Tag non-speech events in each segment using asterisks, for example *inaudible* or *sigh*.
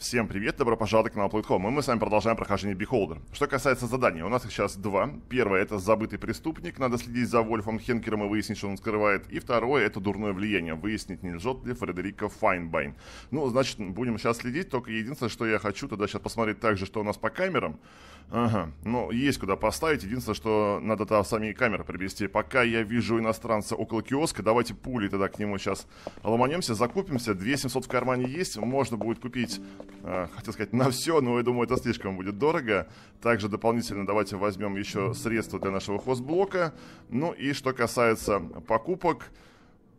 Всем привет, добро пожаловать к каналу Playtcom, и мы с вами продолжаем прохождение Beholder. Что касается заданий, у нас их сейчас два. Первое это забытый преступник, надо следить за Вольфом Хенкером и выяснить, что он скрывает. И второе это дурное влияние, выяснить, не лжет ли Фредерика Файнбайн. Ну, значит, будем сейчас следить, только единственное, что я хочу тогда сейчас посмотреть также, что у нас по камерам. Ага, ну, есть куда поставить, единственное, что надо тогда сами камеры привести. Пока я вижу иностранца около киоска, давайте пули тогда к нему сейчас ломанемся, закупимся. 2700 в кармане есть, можно будет купить э, хотел сказать, на все, но я думаю, это слишком будет дорого. Также дополнительно давайте возьмем еще средства для нашего хостблока. Ну и что касается покупок,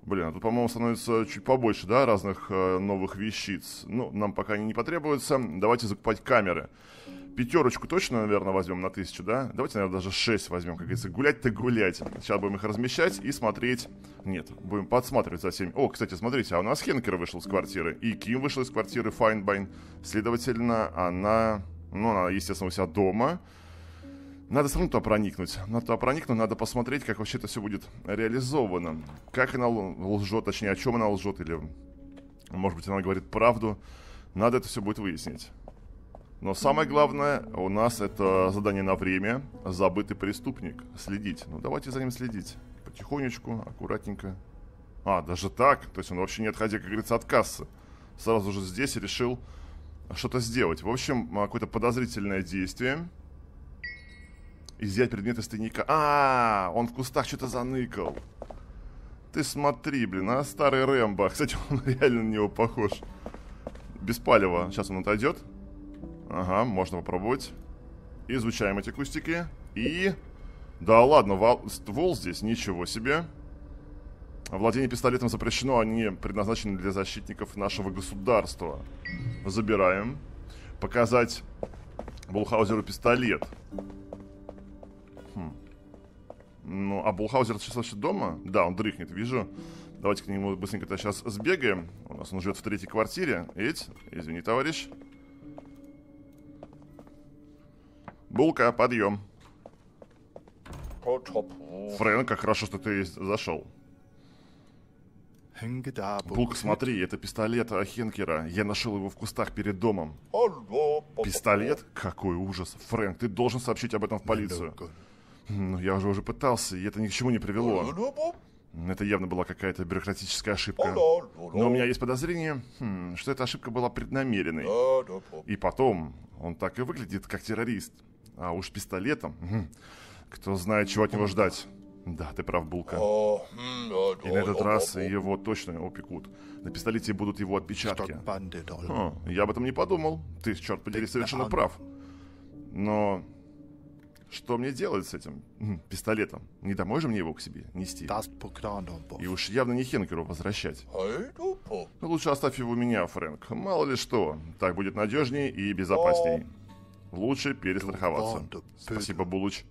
Блин, а тут, по-моему, становится чуть побольше, да, разных э, новых вещиц. Ну, нам пока они не потребуются. Давайте закупать камеры. Пятерочку точно, наверное, возьмем на тысячу, да? Давайте, наверное, даже шесть возьмем, как говорится. Гулять-то гулять. Сейчас будем их размещать и смотреть. Нет, будем подсматривать за всеми. О, кстати, смотрите, а у нас Хенкер вышел из квартиры. И Ким вышел из квартиры, Файнбайн. Следовательно, она... Ну, она, естественно, у себя дома. Надо самому туда проникнуть. Надо туда проникнуть, надо посмотреть, как вообще это все будет реализовано. Как она лжет, точнее, о чем она лжет, или, может быть, она говорит правду. Надо это все будет выяснить. Но самое главное, у нас это задание на время. Забытый преступник. Следить. Ну, давайте за ним следить. Потихонечку, аккуратненько. А, даже так? То есть он вообще не отходя, как говорится, от кассы. Сразу же здесь решил что-то сделать. В общем, какое-то подозрительное действие изъять предметы из тайника. А, -а, -а он в кустах что-то заныкал. Ты смотри, блин, а старый Рэмбо. *laughs* Кстати, он реально на него похож. Без палева. Сейчас он отойдет. Ага, можно попробовать. Изучаем эти кустики. И... Да ладно, вал... ствол здесь, ничего себе. Владение пистолетом запрещено, они предназначены для защитников нашего государства. Забираем. Показать Булхаузеру пистолет. Ну, а Булхаузер сейчас вообще дома? Да, он дрыхнет, вижу. Давайте к нему быстренько-то сейчас сбегаем. У нас он живет в третьей квартире. Эть, извини, товарищ. Булка, подъем. Фрэнк, как хорошо, что ты зашел. Булка, смотри, это пистолет Хенкера. Я нашел его в кустах перед домом. Пистолет? Какой ужас. Фрэнк, ты должен сообщить об этом в полицию. Ну, я уже уже пытался, и это ни к чему не привело. Это явно была какая-то бюрократическая ошибка. Но у меня есть подозрение, хм, что эта ошибка была преднамеренной. И потом, он так и выглядит, как террорист. А уж пистолетом, кто знает, чего от него ждать. Да, ты прав, Булка. И на этот раз его точно упекут. На пистолете будут его отпечатки. О, я об этом не подумал. Ты, черт подери, совершенно прав. Но что мне делать с этим пистолетом? Не домой же мне его к себе нести? И уж явно не Хенкеру возвращать. Ну, лучше оставь его у меня, Фрэнк. Мало ли что. Так будет надежнее и безопасней. Лучше перестраховаться. Спасибо, Булуч.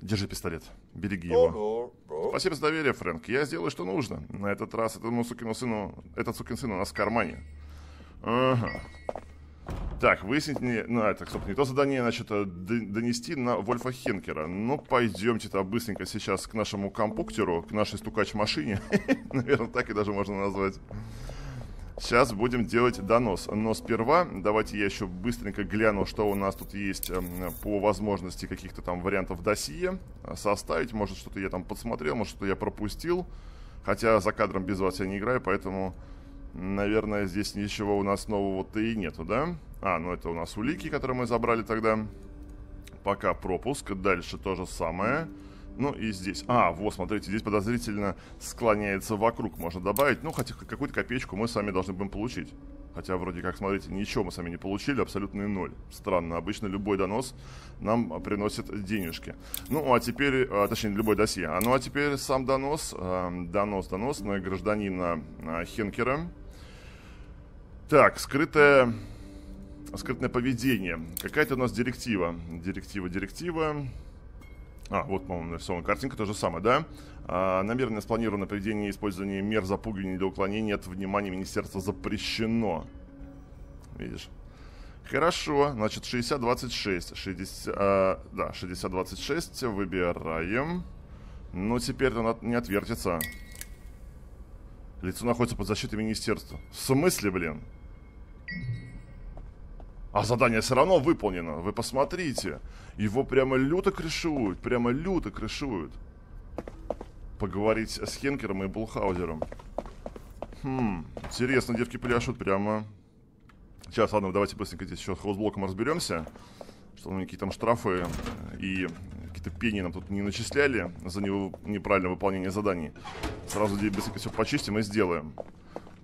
Держи пистолет. Береги его. Спасибо за доверие, Фрэнк. Я сделаю, что нужно. На этот раз этому сукину сыну... Этот сукин сын у нас в кармане. Ага. Так, выяснить не... Ну, это, собственно, не то задание, значит, э, донести на Вольфа Хенкера. Ну, пойдемте-то быстренько сейчас к нашему компуктеру, к нашей стукач-машине. *laughs* Наверное, так и даже можно назвать. Сейчас будем делать донос. Но сперва давайте я еще быстренько гляну, что у нас тут есть эм, по возможности каких-то там вариантов досье составить. Может, что-то я там подсмотрел, может, что-то я пропустил. Хотя за кадром без вас я не играю, поэтому Наверное, здесь ничего у нас нового-то и нету, да? А, ну это у нас улики, которые мы забрали тогда. Пока пропуск. Дальше то же самое. Ну и здесь. А, вот, смотрите, здесь подозрительно склоняется вокруг. Можно добавить. Ну, хотя какую-то копеечку мы сами должны будем получить. Хотя, вроде как, смотрите, ничего мы сами не получили, абсолютный ноль. Странно, обычно любой донос нам приносит денежки. Ну, а теперь, а, точнее, любой досье. А ну, а теперь сам донос. Э, донос, донос на гражданина э, Хенкера. Так, скрытое... Скрытное поведение. Какая-то у нас директива. Директива, директива. А, вот, по-моему, нарисована картинка, то же самое, да? А, намеренно спланировано проведение и использование мер запугивания для уклонения от внимания министерства запрещено. Видишь? Хорошо, значит, 60-26. 60, а, да, 60-26 выбираем. Ну, теперь он не отвертится. Лицо находится под защитой министерства. В смысле, блин? А задание все равно выполнено. Вы посмотрите. Его прямо люто крышуют. Прямо люто крышуют. Поговорить с Хенкером и Булхаузером. Хм, интересно, девки пляшут прямо. Сейчас, ладно, давайте быстренько здесь еще с хаусблоком разберемся. Что у какие там штрафы и какие-то пени нам тут не начисляли за него неправильное выполнение заданий. Сразу здесь быстренько все почистим и сделаем.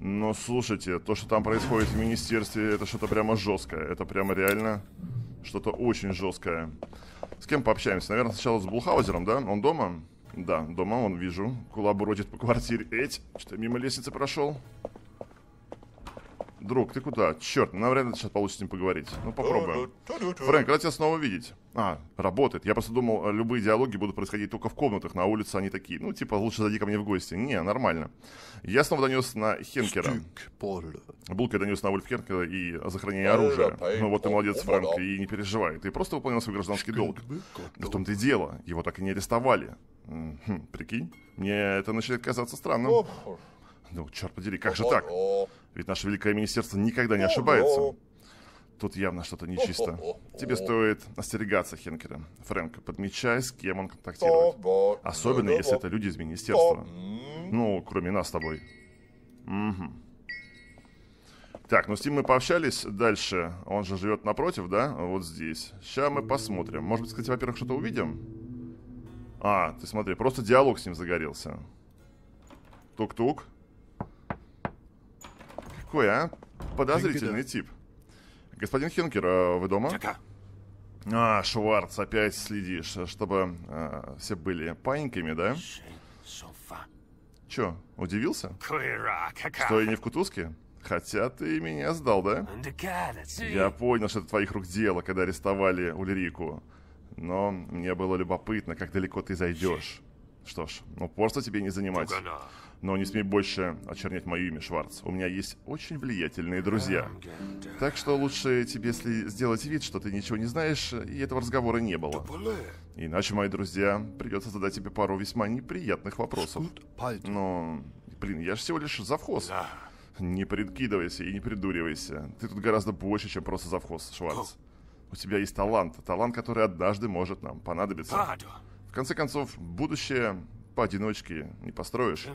Но слушайте, то, что там происходит в министерстве, это что-то прямо жесткое. Это прямо реально что-то очень жесткое. С кем пообщаемся? Наверное, сначала с Булхаузером, да? Он дома? Да, дома он, вижу. Кулаб бродит по квартире. Эть, что-то мимо лестницы прошел. Друг, ты куда? Черт, нам ли сейчас получится с ним поговорить. Ну, попробуем. Фрэнк, рад тебя снова видеть. А, работает. Я просто думал, э, любые диалоги будут происходить только в комнатах. На улице они такие. Ну, типа, лучше зайди ко мне в гости. Не, нормально. Я снова донес на Хенкера. Булка донес на Ульф Хенкера и о захоронении оружия. Ну, вот ты молодец, Фрэнк, и не переживай. Ты просто выполнил свой гражданский долг. В том-то и дело. Его так и не арестовали. Хм, прикинь, мне это начинает казаться странным. Ну, черт подери, как же так? Ведь наше великое министерство никогда не ошибается. Тут явно что-то нечисто. Тебе стоит остерегаться Хенкера. Фрэнк, подмечай, с кем он контактирует. Особенно, если это люди из министерства. Ну, кроме нас с тобой. Угу. Так, ну с ним мы пообщались. Дальше. Он же живет напротив, да? Вот здесь. Сейчас мы посмотрим. Может быть, кстати, во-первых, что-то увидим? А, ты смотри, просто диалог с ним загорелся. Тук-тук. Какой, а? Подозрительный тип. Господин Хенкер, а вы дома? А, Шварц, опять следишь, чтобы а, все были паиньками, да? Чё, удивился? Что я не в кутузке? Хотя ты меня сдал, да? Я понял, что это твоих рук дело, когда арестовали Ульрику. Но мне было любопытно, как далеко ты зайдешь. Что ж, упорство тебе не занимать. Но не смей больше очернять мое имя, Шварц. У меня есть очень влиятельные друзья. Так что лучше тебе, если сделать вид, что ты ничего не знаешь, и этого разговора не было. Иначе, мои друзья, придется задать тебе пару весьма неприятных вопросов. Но, блин, я же всего лишь завхоз. Не прикидывайся и не придуривайся. Ты тут гораздо больше, чем просто завхоз, Шварц. У тебя есть талант. Талант, который однажды может нам понадобиться. В конце концов, будущее поодиночке не построишь.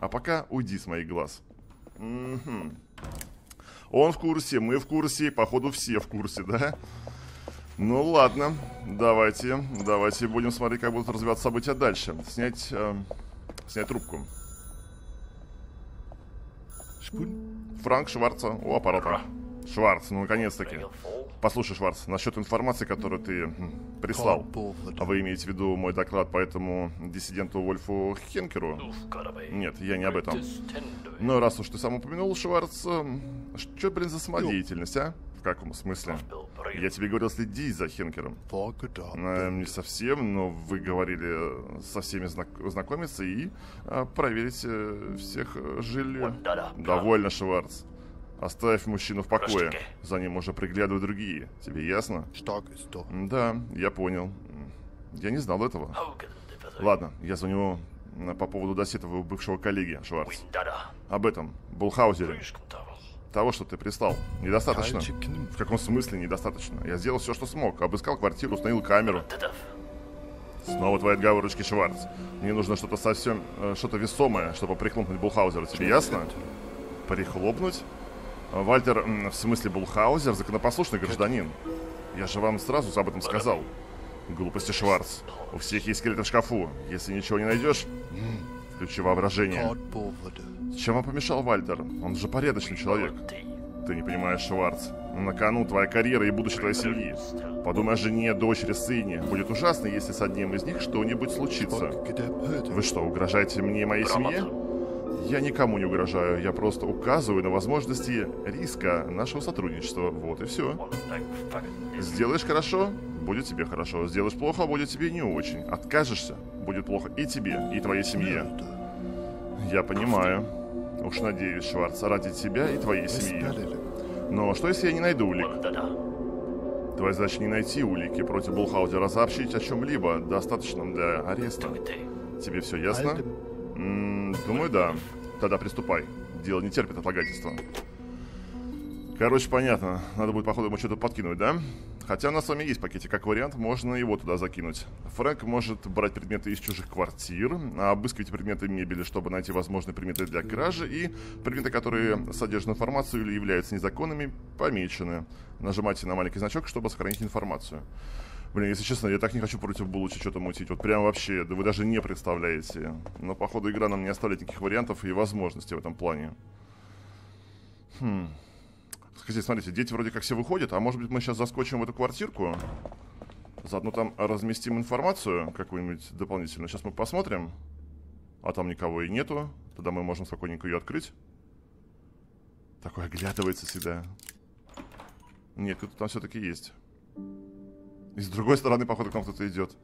А пока уйди с моих глаз. Угу. Он в курсе, мы в курсе, походу все в курсе, да? Ну ладно, давайте, давайте будем смотреть, как будут развиваться события дальше. Снять, э, снять трубку. Франк Шварца у аппарата. Шварц, ну наконец-таки. Послушай, Шварц, насчет информации, которую ты прислал. А вы имеете в виду мой доклад по этому диссиденту Вольфу Хенкеру? Нет, я не об этом. Но раз уж ты сам упомянул, Шварц, что, блин, за самодеятельность, а? В каком смысле? Я тебе говорил следить за Хенкером. Э, не совсем, но вы говорили со всеми знак знакомиться и э, проверить э, всех жилье. Довольно, Шварц. Оставь мужчину в покое. За ним уже приглядывают другие. Тебе ясно? Да, я понял. Я не знал этого. Ладно, я звоню по поводу досье твоего бывшего коллеги, Шварц. Об этом, Булхаузере. Того, что ты прислал. Недостаточно. В каком смысле недостаточно? Я сделал все, что смог. Обыскал квартиру, установил камеру. Снова твои отговорочки, Шварц. Мне нужно что-то совсем... Э, что-то весомое, чтобы прихлопнуть Булхаузера. Тебе ясно? Прихлопнуть? Вальтер, в смысле Булхаузер, законопослушный гражданин. Я же вам сразу об этом сказал. Глупости, Шварц. У всех есть скелеты в шкафу. Если ничего не найдешь, включи воображение. Чем вам помешал Вальтер? Он же порядочный человек. Ты не понимаешь, Шварц. На кону твоя карьера и будущее твоей семьи. Подумай о жене, дочери, сыне. Будет ужасно, если с одним из них что-нибудь случится. Вы что, угрожаете мне и моей семье? Я никому не угрожаю, я просто указываю на возможности риска нашего сотрудничества. Вот и все. Сделаешь хорошо, будет тебе хорошо. Сделаешь плохо, будет тебе не очень. Откажешься, будет плохо и тебе, и твоей семье. Я понимаю. Уж надеюсь, Шварц, ради тебя и твоей семьи. Но что если я не найду улик? Твоя задача не найти улики против Булхаузера, сообщить о чем-либо, достаточном для ареста. Тебе все ясно? М -м, думаю, да. Тогда приступай. Дело не терпит отлагательства. Короче, понятно. Надо будет, походу, ему что-то подкинуть, да? Хотя у нас с вами есть пакетик, как вариант, можно его туда закинуть. Фрэнк может брать предметы из чужих квартир, обыскивать предметы мебели, чтобы найти возможные предметы для кражи, и предметы, которые содержат информацию или являются незаконными, помечены. Нажимайте на маленький значок, чтобы сохранить информацию. Блин, если честно, я так не хочу против Булыча что-то мутить. Вот прям вообще, да вы даже не представляете. Но, походу, игра нам не оставляет никаких вариантов и возможностей в этом плане. Хм... Скажите, смотрите, дети вроде как все выходят, а может быть мы сейчас заскочим в эту квартирку? Заодно там разместим информацию какую-нибудь дополнительную. Сейчас мы посмотрим. А там никого и нету. Тогда мы можем спокойненько ее открыть. Такой оглядывается всегда. Нет, кто-то там все-таки есть. И с другой стороны, походу, к нам кто-то идет.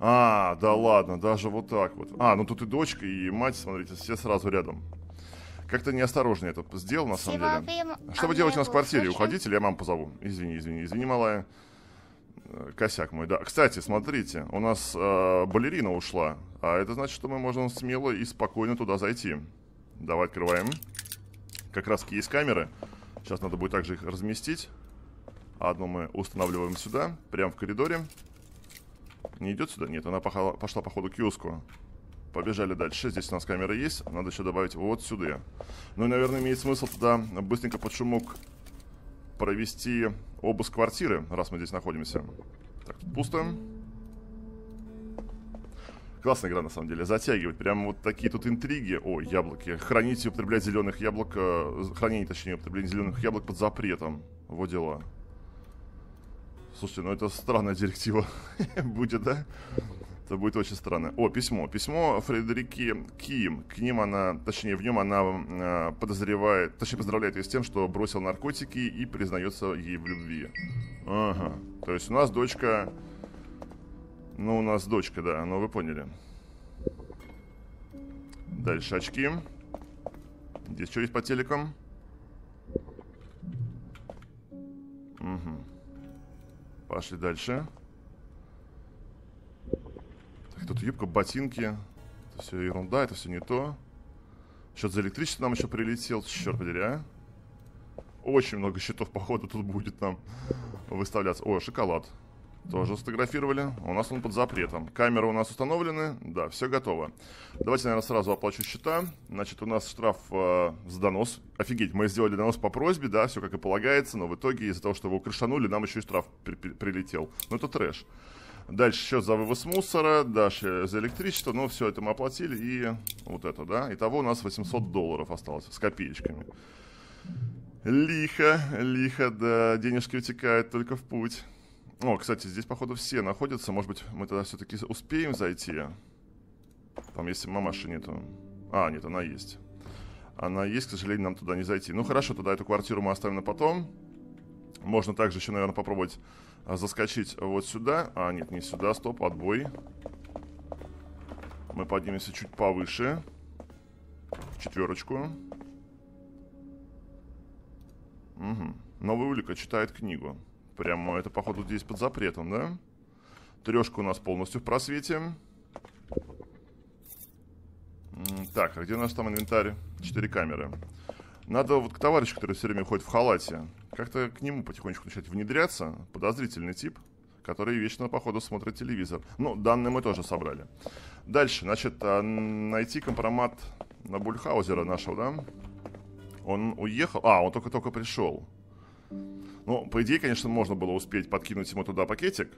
А, да ладно, даже вот так вот. А, ну тут и дочка, и мать, смотрите, все сразу рядом. Как-то неосторожно это сделал, на самом деле. Что вы делаете у нас в квартире? Уходите или я маму позову? Извини, извини, извини, малая. Э, косяк мой, да. Кстати, смотрите, у нас э, балерина ушла. А это значит, что мы можем смело и спокойно туда зайти. Давай открываем. Как раз есть камеры. Сейчас надо будет также их разместить. Одну мы устанавливаем сюда, прямо в коридоре. Не идет сюда? Нет, она пошла, пошла по ходу киоску. Побежали дальше. Здесь у нас камера есть. Надо еще добавить вот сюда. Ну и, наверное, имеет смысл туда быстренько под шумок провести обыск квартиры, раз мы здесь находимся. Так, тут пусто. Классная игра, на самом деле. Затягивать. Прям вот такие тут интриги. О, яблоки. Хранить и употреблять зеленых яблок... Э, хранение, точнее, употребление зеленых яблок под запретом. Вот дела. Слушайте, ну это странная директива *laughs* будет, да? Это будет очень странно. О, письмо. Письмо Фредерики Ким. К ним она, точнее, в нем она э, подозревает, точнее, поздравляет ее с тем, что бросил наркотики и признается ей в любви. Ага. То есть у нас дочка... Ну, у нас дочка, да, ну вы поняли. Дальше очки. Здесь что есть по телекам? Угу. Пошли дальше. Тут юбка, ботинки. Это все ерунда, это все не то. Счет за электричество нам еще прилетел. Черт подери, а. Очень много счетов, походу, тут будет нам выставляться. О, шоколад. Тоже сфотографировали. У нас он под запретом. Камеры у нас установлены. Да, все готово. Давайте, наверное, сразу оплачу счета. Значит, у нас штраф э, за донос. Офигеть, мы сделали донос по просьбе, да, все как и полагается, но в итоге из-за того, что его крышанули, нам еще и штраф при при прилетел. Ну, это трэш. Дальше счет за вывоз мусора, дальше за электричество, ну, все это мы оплатили, и вот это, да. Итого у нас 800 долларов осталось с копеечками. Лихо, лихо, да, денежки утекают только в путь. О, кстати, здесь, походу, все находятся. Может быть, мы тогда все-таки успеем зайти? Там, если мамаши нету. А, нет, она есть. Она есть, к сожалению, нам туда не зайти. Ну, хорошо, тогда эту квартиру мы оставим на потом. Можно также еще, наверное, попробовать а, заскочить вот сюда. А, нет, не сюда, стоп, отбой. Мы поднимемся чуть повыше. В четверочку. Угу. Новый улика читает книгу. Прямо это, походу, здесь под запретом, да? Трешка у нас полностью в просвете. Так, а где нас там инвентарь? Четыре камеры. Надо вот к товарищу, который все время ходит в халате, как-то к нему потихонечку начать внедряться. Подозрительный тип, который вечно, походу, смотрит телевизор. Ну, данные мы тоже собрали. Дальше, значит, а, найти компромат на Бульхаузера нашего, да? Он уехал... А, он только-только пришел. Ну, по идее, конечно, можно было успеть подкинуть ему туда пакетик.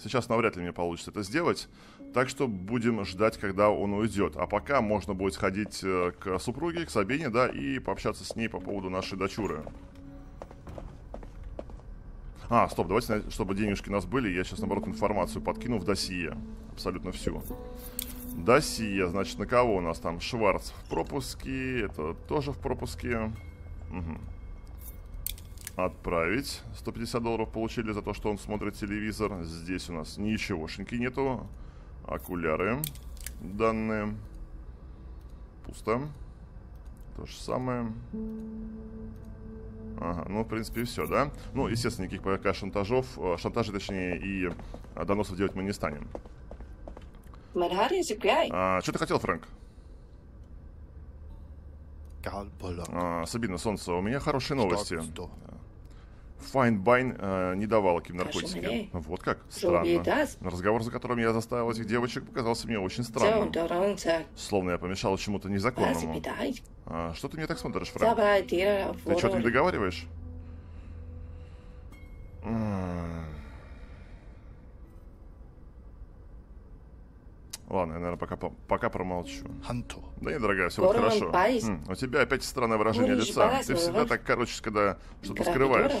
Сейчас навряд ли мне получится это сделать. Так что будем ждать, когда он уйдет. А пока можно будет сходить э, к супруге, к Сабине, да, и пообщаться с ней по поводу нашей дочуры. А, стоп, давайте, чтобы денежки у нас были, я сейчас, наоборот, информацию подкину в досье. Абсолютно всю. Досье, значит, на кого у нас там? Шварц в пропуске, это тоже в пропуске. Угу. Отправить. 150 долларов получили за то, что он смотрит телевизор. Здесь у нас ничегошеньки нету. Окуляры данные. Пусто. То же самое. Ага, ну, в принципе, и все, да? Ну, естественно, никаких пока шантажов, э, шантажей, точнее, и э, доносов делать мы не станем. А, что ты хотел, Фрэнк? А, Сабина, солнце, у меня хорошие новости. Файнбайн э, не давал им наркотики. Вот как? Странно. Разговор, за которым я заставил этих девочек, показался мне очень странным. Словно я помешал чему-то незаконному. А, что ты мне так смотришь, Фрэнк? Ты что-то не договариваешь? Ладно, я, наверное, пока, пока промолчу. Ханто. Да не, дорогая, все будет хорошо. М, у тебя опять странное выражение лица. Ты всегда так, короче, когда что-то скрываешь.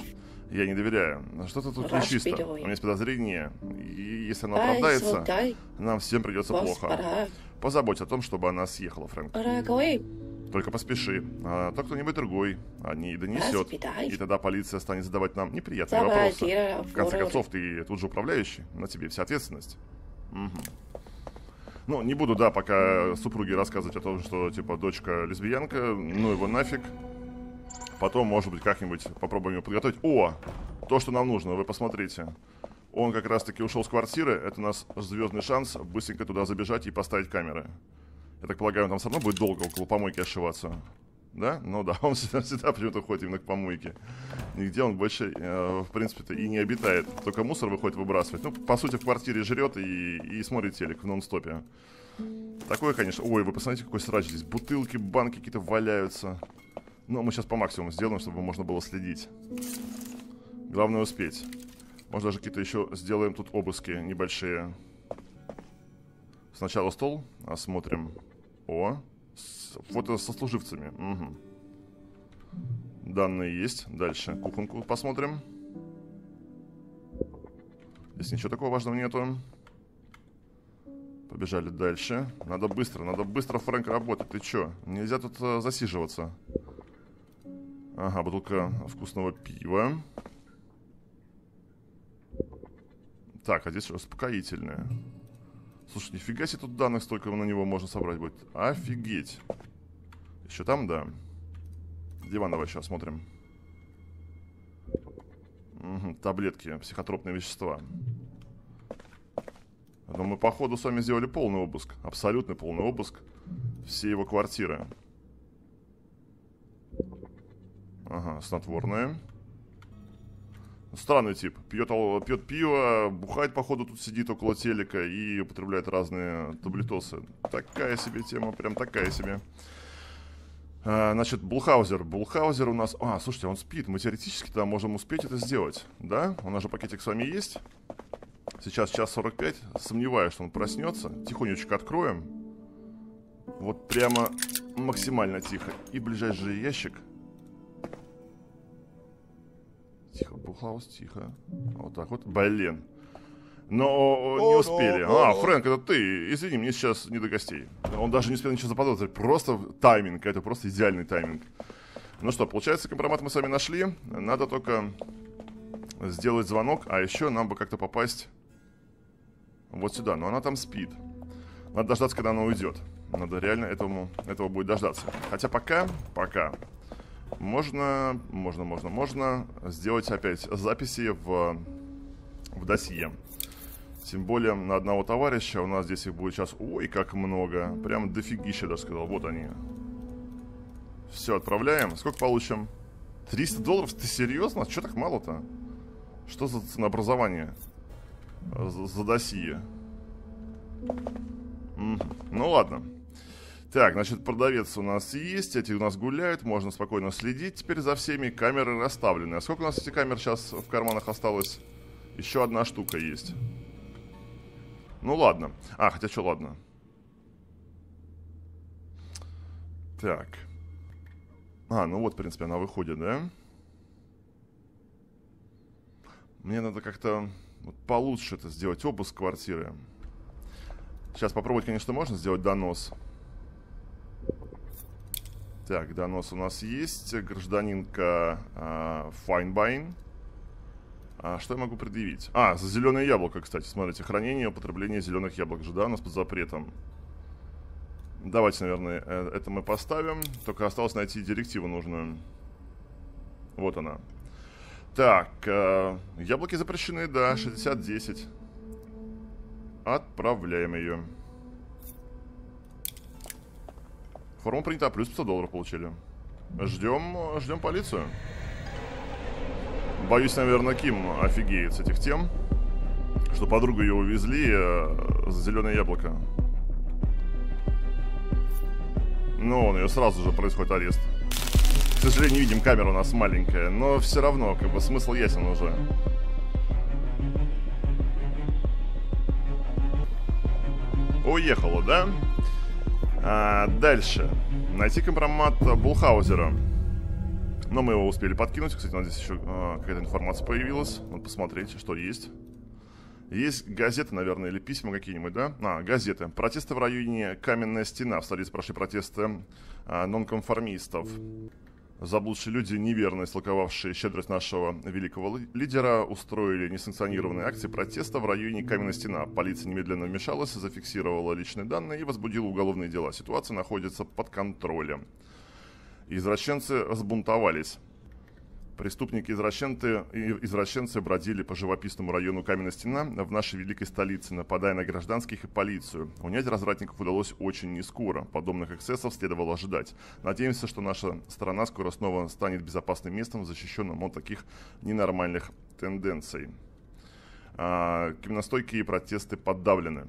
Я не доверяю. Что-то тут нечисто. У меня есть подозрение. И если она оправдается, нам всем придется плохо. Позаботь о том, чтобы она съехала, Фрэнк. Только поспеши. А то кто-нибудь другой о ней донесет. И тогда полиция станет задавать нам неприятные вопросы. В конце концов, ты тут же управляющий. На тебе вся ответственность. Угу. Ну, не буду, да, пока супруге рассказывать о том, что, типа, дочка лесбиянка, ну его нафиг. Потом, может быть, как-нибудь попробуем его подготовить. О! То, что нам нужно, вы посмотрите. Он как раз-таки ушел с квартиры. Это у нас звездный шанс быстренько туда забежать и поставить камеры. Я так полагаю, он там все равно будет долго около помойки ошиваться. Да? Ну да, *laughs* он всегда, всегда почему-то ходит именно к помойке. Нигде он больше, э, в принципе-то, и не обитает. Только мусор выходит выбрасывать. Ну, по сути, в квартире жрет и, и смотрит телек в нон-стопе. Такое, конечно... Ой, вы посмотрите, какой срач здесь. Бутылки, банки какие-то валяются. Но мы сейчас по максимуму сделаем, чтобы можно было следить. Главное успеть. Может, даже какие-то еще сделаем тут обыски небольшие. Сначала стол осмотрим. О, фото со служивцами. Угу. Данные есть. Дальше кухонку посмотрим. Здесь ничего такого важного нету. Побежали дальше. Надо быстро, надо быстро, Фрэнк, работать. Ты чё? Нельзя тут uh, засиживаться. Ага, бутылка вкусного пива. Так, а здесь успокоительное. Слушай, нифига себе тут данных столько на него можно собрать будет. Офигеть. Еще там, да. Диван давай сейчас смотрим. Угу, таблетки, психотропные вещества. Но мы, походу, с вами сделали полный обыск. Абсолютный полный обыск всей его квартиры. Ага, снотворное. Странный тип. Пьет, пьет пиво, бухает, походу, тут сидит около телека и употребляет разные таблетосы. Такая себе тема, прям такая себе. А, значит, Булхаузер. Булхаузер у нас... А, слушайте, он спит. Мы теоретически там можем успеть это сделать. Да? У нас же пакетик с вами есть. Сейчас час 45. Сомневаюсь, что он проснется. Тихонечко откроем. Вот прямо максимально тихо. И ближайший ящик Тихо, Бухаус, тихо. Вот так вот. Блин. Но не успели. А, Фрэнк, это ты. Извини, мне сейчас не до гостей. Он даже не успел ничего заподозрить. Просто тайминг. Это просто идеальный тайминг. Ну что, получается, компромат мы с вами нашли. Надо только сделать звонок. А еще нам бы как-то попасть вот сюда. Но она там спит. Надо дождаться, когда она уйдет. Надо реально этому, этого будет дождаться. Хотя пока, пока можно, можно, можно, можно сделать опять записи в, в досье. Тем более на одного товарища у нас здесь их будет сейчас, ой, как много. Прям дофигища, даже сказал. Вот они. Все, отправляем. Сколько получим? 300 долларов? Ты серьезно? Что так мало-то? Что за ценообразование? За, за досье. Ну ладно. Так, значит, продавец у нас есть, эти у нас гуляют, можно спокойно следить теперь за всеми. Камеры расставлены. А сколько у нас этих камер сейчас в карманах осталось? Еще одна штука есть. Ну ладно. А, хотя что, ладно. Так. А, ну вот, в принципе, она выходит, да? Мне надо как-то вот получше это сделать, обыск квартиры. Сейчас попробовать, конечно, можно сделать донос. Так, донос у нас есть. Гражданинка э, Файнбайн. А что я могу предъявить? А, за зеленое яблоко, кстати. Смотрите, хранение и употребление зеленых яблок же, у нас под запретом. Давайте, наверное, э, это мы поставим. Только осталось найти директиву нужную. Вот она. Так, э, яблоки запрещены, да, 60-10. Отправляем ее. Форма принята, плюс 500 долларов получили. Ждем, ждем полицию. Боюсь, наверное, Ким офигеет с этих тем, что подругу ее увезли э, за зеленое яблоко. Ну, он ее сразу же происходит арест. К сожалению, не видим, камера у нас маленькая, но все равно, как бы, смысл ясен уже. Уехала, да? А, дальше. Найти компромат Булхаузера. Но мы его успели подкинуть. Кстати, у нас здесь еще а, какая-то информация появилась. Надо посмотреть, что есть. Есть газеты, наверное, или письма какие-нибудь, да? А, газеты. Протесты в районе Каменная Стена. В столице прошли протесты а, нонконформистов. Заблудшие люди, неверно истолковавшие щедрость нашего великого лидера, устроили несанкционированные акции протеста в районе Каменной Стена. Полиция немедленно вмешалась, зафиксировала личные данные и возбудила уголовные дела. Ситуация находится под контролем. Извращенцы взбунтовались. Преступники-извращенцы извращенцы бродили по живописному району Каменная Стена в нашей великой столице, нападая на гражданских и полицию. Унять развратников удалось очень нескоро. Подобных эксцессов следовало ожидать. Надеемся, что наша страна скоро снова станет безопасным местом, защищенным от таких ненормальных тенденций. А, киностойкие протесты подавлены.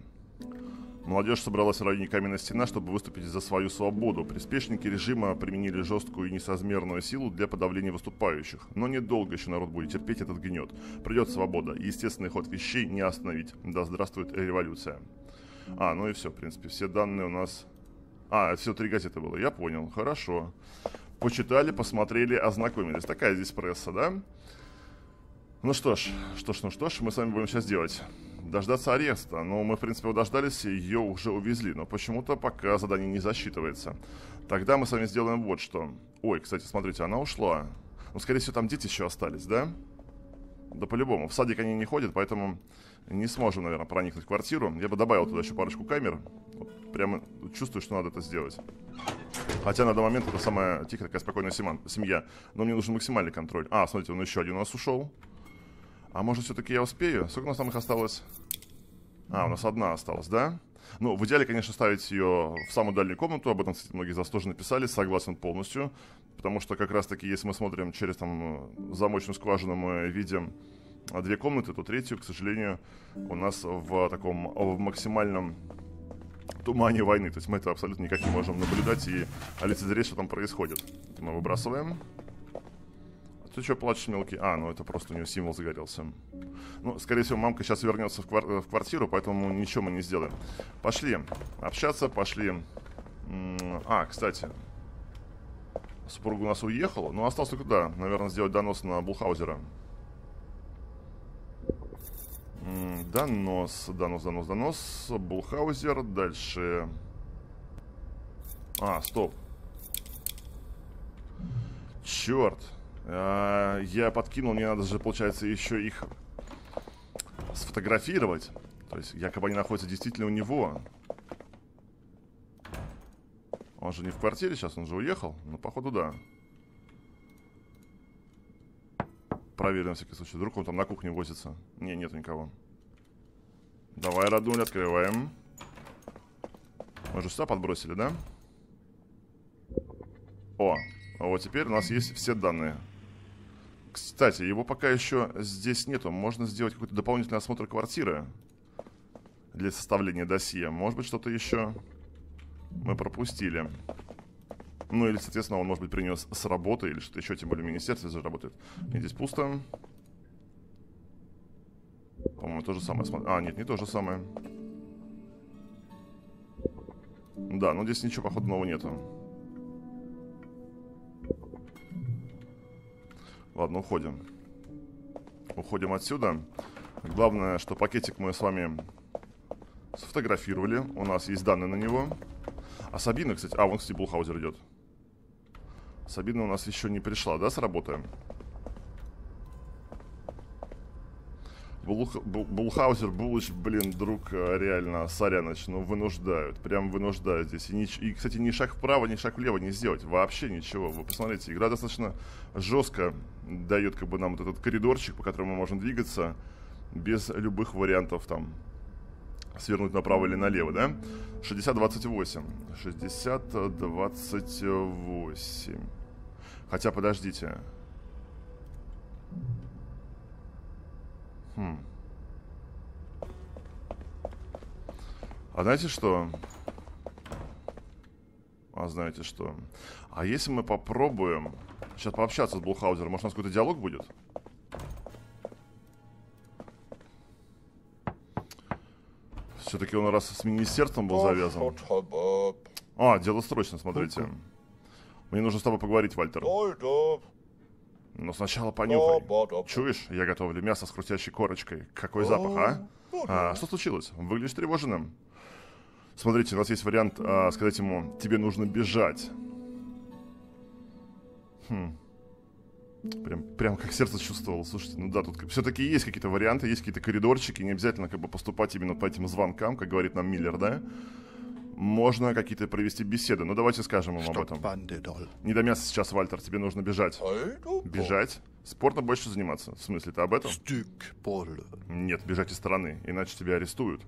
Молодежь собралась в районе Каменной Стена, чтобы выступить за свою свободу. Приспешники режима применили жесткую и несоразмерную силу для подавления выступающих. Но недолго еще народ будет терпеть этот гнет. Придет свобода. Естественный ход вещей не остановить. Да здравствует революция. А, ну и все, в принципе. Все данные у нас... А, это все три газеты было. Я понял. Хорошо. Почитали, посмотрели, ознакомились. Такая здесь пресса, да? Ну что ж, что ж, ну что ж, мы с вами будем сейчас делать дождаться ареста. Но мы, в принципе, его дождались, ее уже увезли. Но почему-то пока задание не засчитывается. Тогда мы с вами сделаем вот что. Ой, кстати, смотрите, она ушла. Ну, скорее всего, там дети еще остались, да? Да по-любому. В садик они не ходят, поэтому не сможем, наверное, проникнуть в квартиру. Я бы добавил туда еще парочку камер. Вот прямо чувствую, что надо это сделать. Хотя на данный момент это самая тихая, такая спокойная семья. Но мне нужен максимальный контроль. А, смотрите, он еще один у нас ушел. А может, все-таки я успею? Сколько у нас там их осталось? А, у нас одна осталась, да? Ну, в идеале, конечно, ставить ее в самую дальнюю комнату. Об этом, кстати, многие за тоже написали. Согласен полностью. Потому что, как раз-таки, если мы смотрим через там замочную скважину, мы видим две комнаты, то третью, к сожалению, у нас в таком в максимальном тумане войны. То есть мы это абсолютно никак не можем наблюдать и лицезреть, что там происходит. Мы выбрасываем. Ты что плачешь, мелкий? А, ну это просто у него символ загорелся. Ну, скорее всего, мамка сейчас вернется в, квар- в квартиру, поэтому ничего мы не сделаем. Пошли общаться, пошли. А, кстати. Супруга у нас уехала. Ну, осталось только, да, наверное, сделать донос на Булхаузера. Донос, донос, донос, донос. Булхаузер. Дальше. А, стоп. Черт. А, я подкинул, мне надо же, получается, еще их сфотографировать. То есть, якобы они находятся действительно у него. Он же не в квартире сейчас, он же уехал. Ну, походу, да. Проверим на всякий случай. Вдруг он там на кухне возится. Не, нету никого. Давай, Радуль, открываем. Мы же сюда подбросили, да? О, вот теперь у нас есть все данные. Кстати, его пока еще здесь нету. Можно сделать какой-то дополнительный осмотр квартиры для составления досье. Может быть, что-то еще мы пропустили. Ну, или, соответственно, он, может быть, принес с работы или что-то еще, тем более в министерстве же. И здесь пусто. По-моему, то же самое. А, нет, не то же самое. Да, но здесь ничего, походу, нового нету. Ладно, уходим. Уходим отсюда. Главное, что пакетик мы с вами сфотографировали. У нас есть данные на него. А Сабина, кстати... А, вон, кстати, Булхаузер идет. Сабина у нас еще не пришла, да, с работы? Булх... Булхаузер, Булыч, блин, друг, э, реально, соряныч, ну, вынуждают, прям вынуждают здесь. И, ни... и, кстати, ни шаг вправо, ни шаг влево не сделать, вообще ничего. Вы посмотрите, игра достаточно жестко дает, как бы, нам вот этот коридорчик, по которому мы можем двигаться, без любых вариантов, там, свернуть направо или налево, да? 60-28. 60-28. Хотя, подождите. Хм. А знаете что? А знаете что? А если мы попробуем сейчас пообщаться с Блухаузером, может у нас какой-то диалог будет? Все-таки он раз с министерством был завязан. А, дело срочно, смотрите. Мне нужно с тобой поговорить, Вальтер. Но сначала понюхай. Чуешь, я готовлю мясо с хрустящей корочкой. Какой запах, а? а что случилось? Выглядишь тревоженным. Смотрите, у нас есть вариант а, сказать ему, тебе нужно бежать. Хм. Прям, прям как сердце чувствовало. Слушайте, ну да, тут все-таки есть какие-то варианты, есть какие-то коридорчики, не обязательно как бы поступать именно по этим звонкам, как говорит нам Миллер, да? Можно какие-то провести беседы. Ну давайте скажем ему об этом. Не до мяса сейчас, Вальтер, тебе нужно бежать. Бежать? Спортом больше заниматься? В смысле, ты об этом? Нет, бежать из страны, иначе тебя арестуют.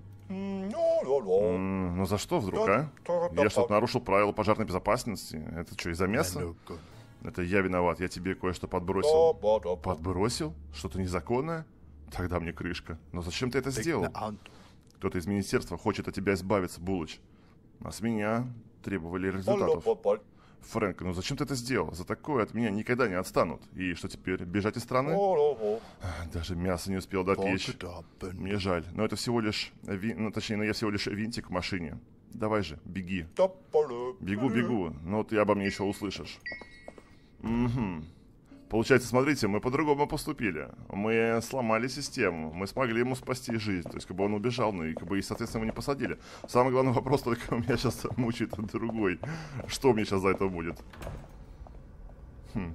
ну за что вдруг, а? Я что-то нарушил правила пожарной безопасности? Это что, из-за мяса? Это я виноват, я тебе кое-что подбросил. Подбросил? Что-то незаконное? Тогда мне крышка. Но зачем ты это сделал? Кто-то из министерства хочет от тебя избавиться, Булыч. А с меня требовали результатов. Фрэнк, ну зачем ты это сделал? За такое от меня никогда не отстанут. И что теперь, бежать из страны? Даже мясо не успел допечь. Мне жаль, но это всего лишь... Ви... Ну, точнее, ну, я всего лишь винтик в машине. Давай же, беги. Бегу, бегу. Но ты обо мне еще услышишь. Угу. Получается, смотрите, мы по-другому поступили. Мы сломали систему, мы смогли ему спасти жизнь. То есть, как бы он убежал, ну и, как бы, и соответственно, его не посадили. Самый главный вопрос только у меня сейчас *laughs* мучает другой. Что мне сейчас за это будет? Хм.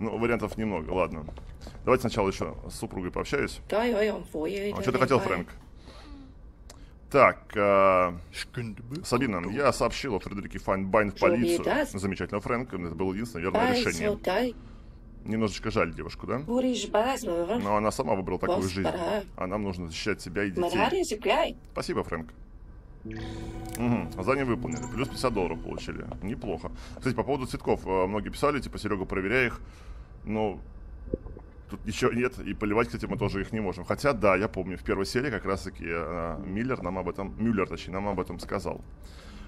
Ну, вариантов немного, ладно. Давайте сначала еще с супругой пообщаюсь. А что ты хотел, Фрэнк? Так, э, Сабина, я сообщила Фредерике Файнбайн в полицию. Замечательно, Фрэнк. Это было единственное верное решение. Немножечко жаль девушку, да? Но она сама выбрала такую жизнь. А нам нужно защищать себя и детей. Спасибо, Фрэнк. Угу, задание выполнили. Плюс 50 долларов получили. Неплохо. Кстати, по поводу цветков. Э, многие писали, типа, Серега, проверяй их. Ну, тут ничего нет, и поливать, кстати, мы тоже их не можем. Хотя, да, я помню, в первой серии как раз-таки э, Миллер нам об этом, Мюллер, точнее, нам об этом сказал.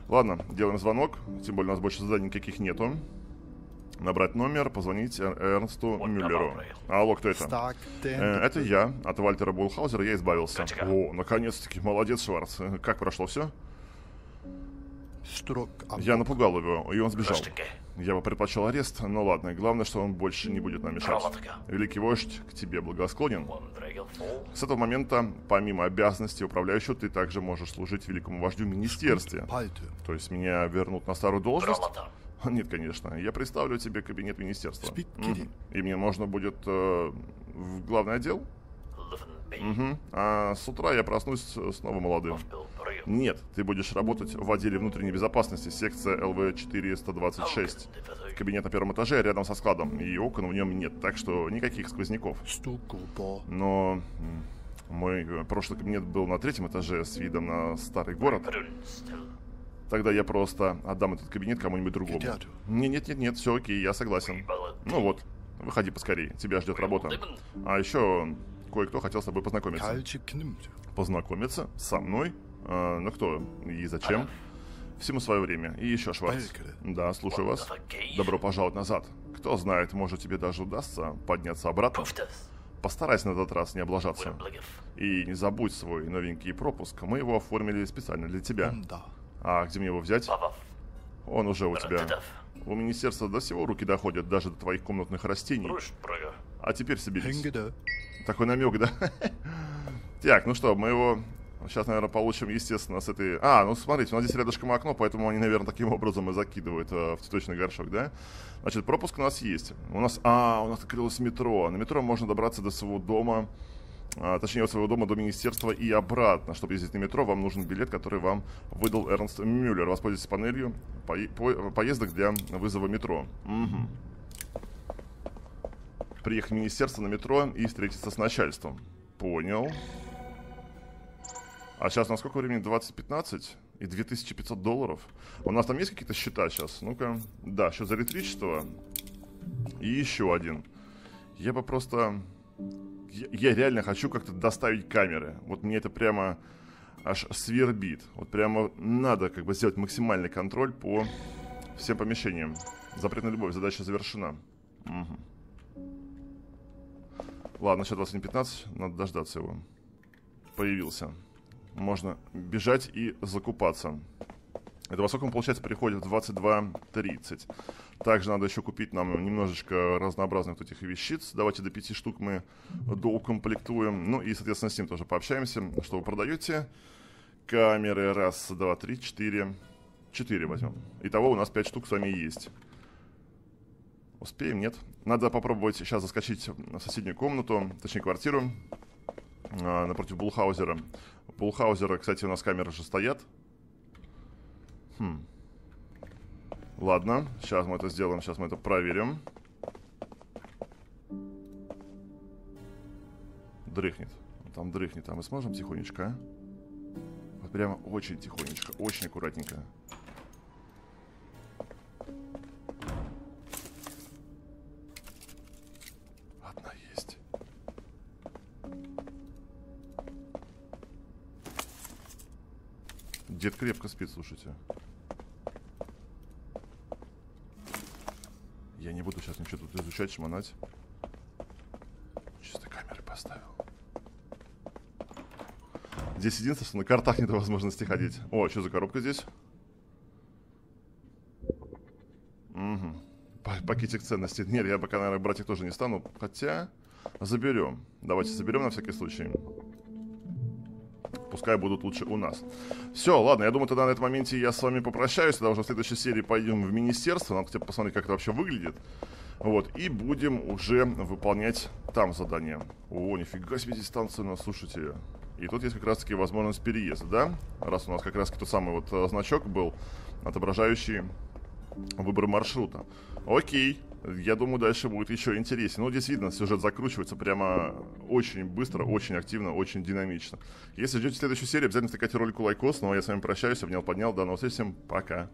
Ладно, делаем звонок, тем более у нас больше заданий никаких нету. Набрать номер, позвонить Эрнсту Мюллеру. Алло, кто это? Э, это я, от Вальтера Булхаузера я избавился. О, наконец-таки, молодец, Шварц. Как прошло все? Я напугал его, и он сбежал. Я бы предпочел арест, но ладно, главное, что он больше не будет нам мешать. Великий вождь к тебе благосклонен. С этого момента, помимо обязанностей управляющего, ты также можешь служить великому вождю в министерстве. То есть меня вернут на старую должность? *laughs* Нет, конечно. Я представлю тебе кабинет министерства. Угу. И мне можно будет э, в главный отдел? Угу. А с утра я проснусь снова молодым. Нет, ты будешь работать в отделе внутренней безопасности, секция ЛВ-426. Кабинет на первом этаже рядом со складом, и окон в нем нет, так что никаких сквозняков. Но мой прошлый кабинет был на третьем этаже с видом на старый город. Тогда я просто отдам этот кабинет кому-нибудь другому. Не, нет, нет, нет, все окей, я согласен. Ну вот, выходи поскорее, тебя ждет работа. А еще кое-кто хотел с тобой познакомиться. Познакомиться со мной? А, ну кто и зачем? Всему свое время. И еще, Шварц. Да, слушаю вас. Добро пожаловать назад. Кто знает, может тебе даже удастся подняться обратно. Постарайся на этот раз не облажаться. И не забудь свой новенький пропуск. Мы его оформили специально для тебя. А где мне его взять? Он уже у тебя. У министерства до всего руки доходят, даже до твоих комнатных растений. А теперь соберись. Такой намек, да? *laughs* Так, ну что, мы его Сейчас, наверное, получим, естественно, с этой... А, ну смотрите, у нас здесь рядышком окно, поэтому они, наверное, таким образом и закидывают э, в цветочный горшок, да? Значит, пропуск у нас есть. У нас... А, у нас открылось метро. На метро можно добраться до своего дома, а, точнее, от своего дома до министерства и обратно. Чтобы ездить на метро, вам нужен билет, который вам выдал Эрнст Мюллер. Воспользуйтесь панелью по... По... поездок для вызова метро. Угу. Приехать в министерство на метро и встретиться с начальством. Понял. А сейчас на сколько времени? 20.15? И 2500 долларов. У нас там есть какие-то счета сейчас? Ну-ка. Да, счет за электричество. И еще один. Я бы просто... Я, реально хочу как-то доставить камеры. Вот мне это прямо аж свербит. Вот прямо надо как бы сделать максимальный контроль по всем помещениям. Запрет на любовь. Задача завершена. Угу. Ладно, сейчас 21.15. Надо дождаться его. Появился. Можно бежать и закупаться. Это во сколько он, получается, приходит в 22.30. Также надо еще купить нам немножечко разнообразных вот этих вещиц. Давайте до 5 штук мы доукомплектуем. Ну и, соответственно, с ним тоже пообщаемся. Что вы продаете? Камеры. Раз, два, три, четыре. Четыре возьмем. Итого у нас 5 штук с вами есть. Успеем? Нет. Надо попробовать сейчас заскочить в соседнюю комнату, точнее квартиру, а, напротив Булхаузера. Булхаузера, кстати, у нас камеры же стоят. Хм. Ладно, сейчас мы это сделаем, сейчас мы это проверим. Дрыхнет. Там дрыхнет. А мы сможем тихонечко, а? Вот прямо очень тихонечко, очень аккуратненько. Дед крепко спит, слушайте. Я не буду сейчас ничего тут изучать, шмонать. Чисто камеры поставил. Здесь единственное, что на картах нет возможности ходить. О, что за коробка здесь? Угу. Пакетик ценностей. Нет, я пока, наверное, брать их тоже не стану. Хотя, заберем. Давайте заберем на всякий случай пускай будут лучше у нас. Все, ладно, я думаю, тогда на этом моменте я с вами попрощаюсь, тогда уже в следующей серии пойдем в министерство, надо хотя бы посмотреть, как это вообще выглядит. Вот, и будем уже выполнять там задания. О, нифига себе здесь станция у нас, слушайте. И тут есть как раз-таки возможность переезда, да? Раз у нас как раз-таки тот самый вот э, значок был, отображающий выбор маршрута. Окей, я думаю, дальше будет еще интереснее. Ну, действительно, сюжет закручивается прямо очень быстро, очень активно, очень динамично. Если ждете следующую серию, обязательно стыкайте ролику лайкос. Ну, а я с вами прощаюсь, обнял, поднял. До новых встреч, всем пока.